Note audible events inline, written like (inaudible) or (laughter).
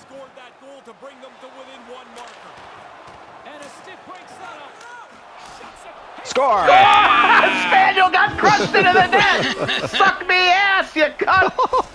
scored that goal to bring them to within one marker. And a stick breaks that up. Score! (laughs) Spaniel got crushed into the net! (laughs) Suck me ass, you cunt! (laughs)